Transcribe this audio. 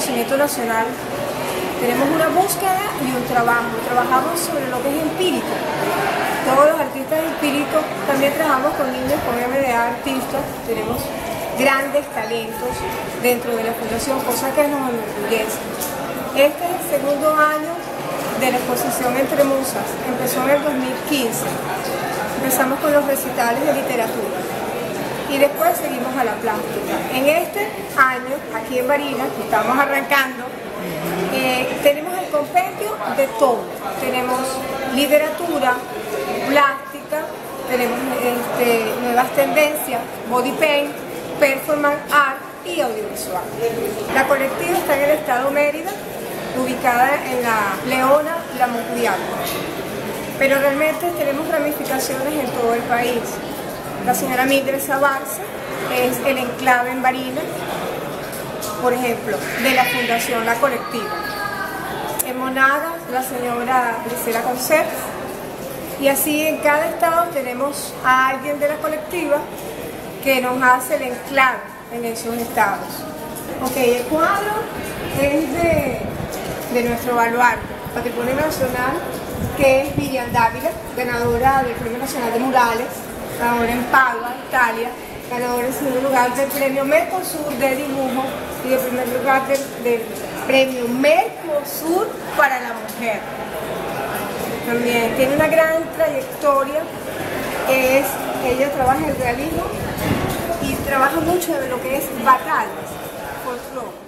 reconocimiento nacional, tenemos una búsqueda y un trabajo. Trabajamos sobre lo que es empírico. Todos los artistas empíricos también trabajamos con niños con MDA artistas. Tenemos grandes talentos dentro de la fundación, cosa que nos enorgullece. Este es el segundo año de la exposición Entre Musas. Empezó en el 2015. Empezamos con los recitales de literatura y después seguimos a la plástica. En este año, aquí en Barinas, que estamos arrancando, eh, tenemos el compendio de todo. Tenemos literatura, plástica, tenemos este, nuevas tendencias, body paint, performance art y audiovisual. La colectiva está en el estado Mérida, ubicada en la Leona La Mundial. Pero realmente tenemos ramificaciones en todo el país. La señora Mildred Zabarza es el enclave en Barinas, por ejemplo, de la Fundación La Colectiva. En Monagas, la señora Grisela Concer. Y así en cada estado tenemos a alguien de la colectiva que nos hace el enclave en esos estados. Ok, el cuadro es de, de nuestro baluarte, Patrimonio Nacional, que es Vivian Dávila, ganadora del Premio Nacional de Murales, ganadora en Padua, Italia, ganadora en segundo lugar del Premio Mercosur de Dibujo y de primer lugar del, Premio Mercosur para la Mujer. También tiene una gran trayectoria, es, ella trabaja en realismo y trabaja mucho en lo que es batallas, folclore.